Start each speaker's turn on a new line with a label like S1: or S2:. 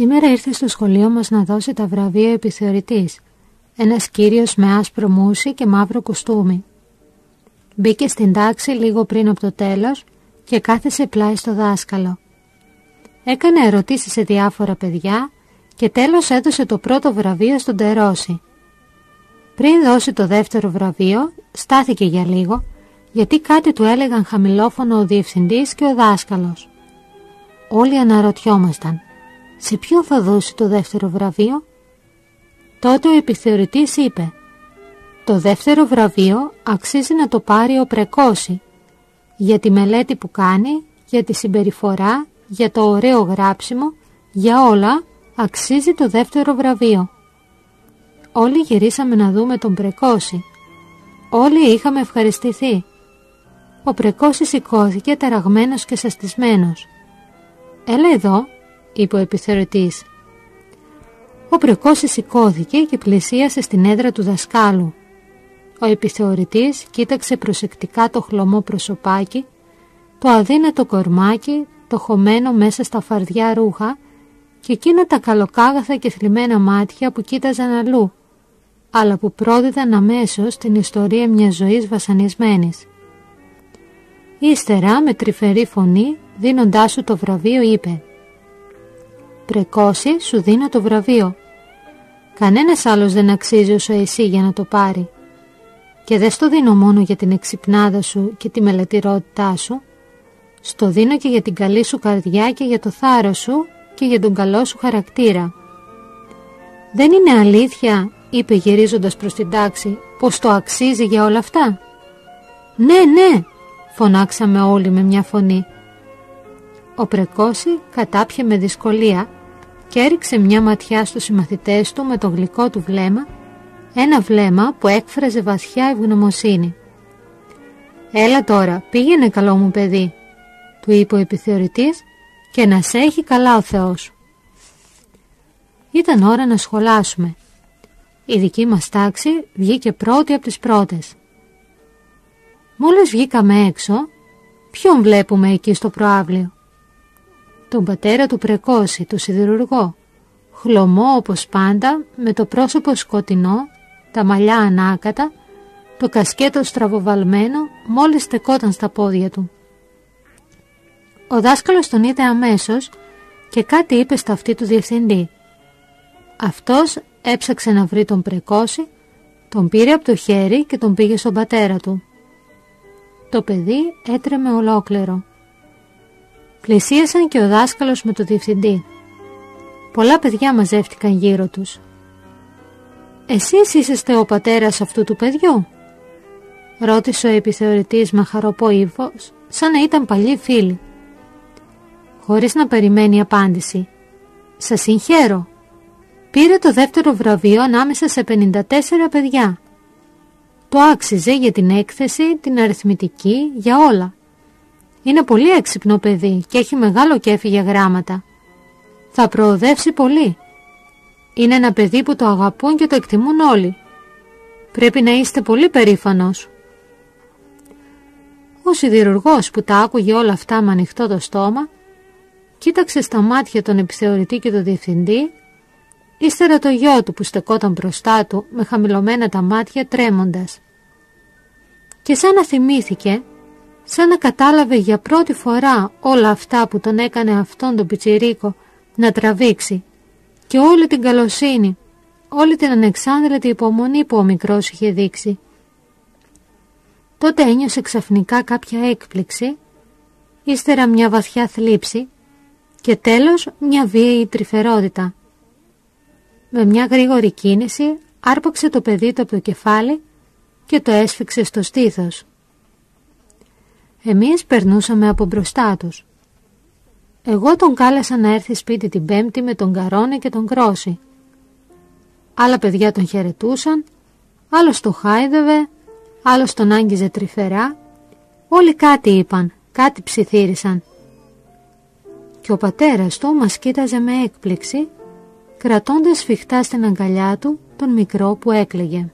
S1: Σήμερα ήρθε στο σχολείο μας να δώσει τα βραβεία επιθεωρητής. Ένας κύριος με άσπρο μουσι και μαύρο κουστούμι. Μπήκε στην τάξη λίγο πριν από το τέλος και κάθεσε πλάι στο δάσκαλο. Έκανε ερωτήσεις σε διάφορα παιδιά και τέλος έδωσε το πρώτο βραβείο στον Τερόση. Πριν δώσει το δεύτερο βραβείο, στάθηκε για λίγο, γιατί κάτι του έλεγαν χαμηλόφωνο ο διευθυντής και ο δάσκαλος. Όλοι αναρωτιόμασταν, σε ποιον θα δώσει το δεύτερο βραβείο; Τότε ο επιθεωρητής είπε «Το δεύτερο βραβείο αξίζει να το πάρει ο Πρεκόση για τη μελέτη που κάνει, για τη συμπεριφορά, για το ωραίο γράψιμο, για όλα αξίζει το δεύτερο βραβείο». Όλοι γυρίσαμε να δούμε τον Πρεκόση. Όλοι είχαμε ευχαριστηθεί. Ο Πρεκόση σηκώθηκε ταραγμένος και σαστισμένος. «Έλα εδώ», είπε ο επιθεωρητής. Ο Πρεκώσης σηκώθηκε και πλησίασε στην έδρα του δασκάλου. Ο επιθεωρητής κοίταξε προσεκτικά το χλωμό προσωπάκι, το αδύνατο κορμάκι, το χωμένο μέσα στα φαρδιά ρούχα και εκείνα τα καλοκάγαθα και θλιμμένα μάτια που κοίταζαν αλλού, αλλά που πρόδιδαν αμέσως την ιστορία μιας ζωής βασανισμένης. Ύστερα με τρυφερή φωνή, δίνοντάς σου το βραβείο, είπε «Πρεκόση, σου δίνω το βραβείο. Κανένας άλλος δεν αξίζει όσο εσύ για να το πάρει. Και δεν στο δίνω μόνο για την εξυπνάδα σου και τη μελετηρότητά σου, στο δίνω και για την καλή σου καρδιά και για το θάρρος σου και για τον καλό σου χαρακτήρα. Δεν είναι αλήθεια, είπε γυρίζοντας προς την τάξη, πως το αξίζει για όλα αυτά; Ναι, ναι, φωνάξαμε όλοι με μια φωνή. Ο Πρεκόση κατάπιε με δυσκολία και έριξε μια ματιά στους συμμαθητές του με το γλυκό του βλέμμα, ένα βλέμμα που έκφραζε βαθιά ευγνωμοσύνη. «Έλα τώρα, πήγαινε καλό μου παιδί», του είπε ο επιθεωρητής «και να σε έχει καλά ο Θεός». Ήταν ώρα να σχολάσουμε. Η δική μας τάξη βγήκε πρώτη από τις πρώτες. Μόλις βγήκαμε έξω, ποιον βλέπουμε εκεί στο προάβλιο τον πατέρα του Πρεκόση, το σιδηρουργό, χλωμό όπως πάντα, με το πρόσωπο σκοτεινό, τα μαλλιά ανάκατα, το κασκέτο στραβοβαλμένο μόλις στεκόταν στα πόδια του. Ο δάσκαλος τον είδε αμέσως και κάτι είπε στα αυτή του διευθυντή. Αυτός έψαξε να βρει τον Πρεκόση, τον πήρε από το χέρι και τον πήγε στον πατέρα του. Το παιδί έτρεμε ολόκληρο. Πλησίασαν και ο δάσκαλος με το διευθυντή. Πολλά παιδιά μαζεύτηκαν γύρω τους. «Εσείς είσαστε ο πατέρας αυτού του παιδιού» ρώτησε ο επιθεωρητής με χαροπό ύφος, σαν να ήταν παλιοί φίλοι. Χωρίς να περιμένει απάντηση. «Σας συγχαίρω. Πήρε το δεύτερο βραβείο ανάμεσα σε 54 παιδιά. Το άξιζε για την έκθεση, την αριθμητική, για όλα. Είναι πολύ έξυπνο παιδί και έχει μεγάλο κέφι για γράμματα. Θα προοδεύσει πολύ. Είναι ένα παιδί που το αγαπούν και το εκτιμούν όλοι. Πρέπει να είστε πολύ περήφανος. Ο σιδηρουργός που τα άκουγε όλα αυτά με ανοιχτό το στόμα, κοίταξε στα μάτια τον επιθεωρητή και τον διευθυντή, ύστερα το γιο του που στεκόταν μπροστά του με χαμηλωμένα τα μάτια τρέμοντας. Και σαν να θυμήθηκε σαν να κατάλαβε για πρώτη φορά όλα αυτά που τον έκανε αυτόν τον πιτσιρίκο να τραβήξει και όλη την καλοσύνη, όλη την ανεξάνδρατη υπομονή που ο μικρός είχε δείξει. Τότε ένιωσε ξαφνικά κάποια έκπληξη, ύστερα μια βαθιά θλίψη και τέλος μια βίαιη τρυφερότητα. Με μια γρήγορη κίνηση άρπαξε το παιδί του από το κεφάλι και το έσφιξε στο στήθος. Εμείς περνούσαμε από μπροστά τους. Εγώ τον κάλεσα να έρθει σπίτι την Πέμπτη με τον Καρόνε και τον Κρόση. Άλλα παιδιά τον χαιρετούσαν, άλλος το χάιδευε, άλλος τον άγγιζε τρυφερά. Όλοι κάτι είπαν, κάτι ψιθύρισαν. Και ο πατέρας του μας κοίταζε με έκπληξη, κρατώντας σφιχτά στην αγκαλιά του τον μικρό που έκλαιγε.